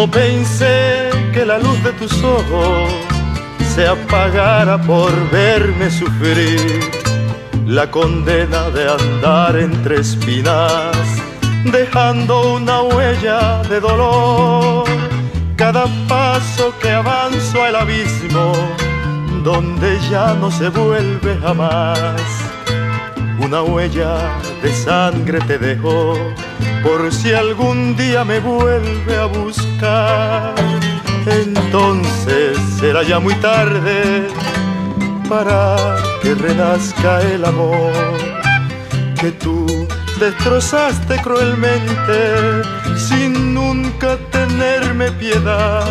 No pensé que la luz de tus ojos se apagara por verme sufrir. La condena de andar entre espinas, dejando una huella de dolor. Cada paso que avanzo al abismo, donde ya no se vuelve jamás, una huella de sangre te dejó por si algún día me vuelve a buscar. Entonces será ya muy tarde para que renazca el amor que tú destrozaste cruelmente sin nunca tenerme piedad.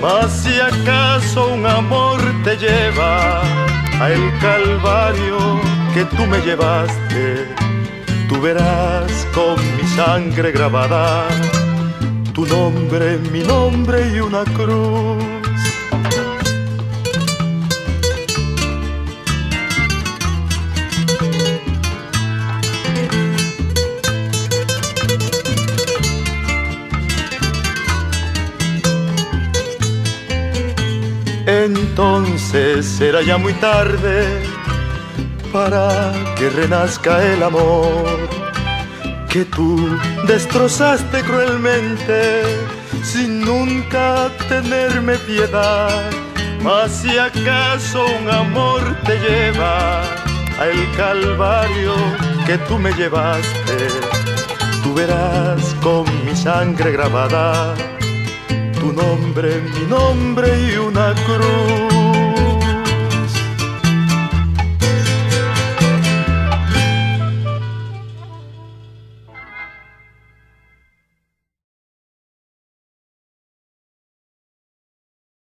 Mas si acaso un amor te lleva a el calvario que tú me llevaste, tú verás con mi sangre grabada tu nombre, mi nombre y una cruz. Entonces será ya muy tarde para que renazca el amor que tú destrozaste cruelmente sin nunca tenerme piedad. Mas si acaso un amor te lleva al calvario que tú me llevaste, tú verás con mi sangre grabada tu nombre, mi nombre y una cruz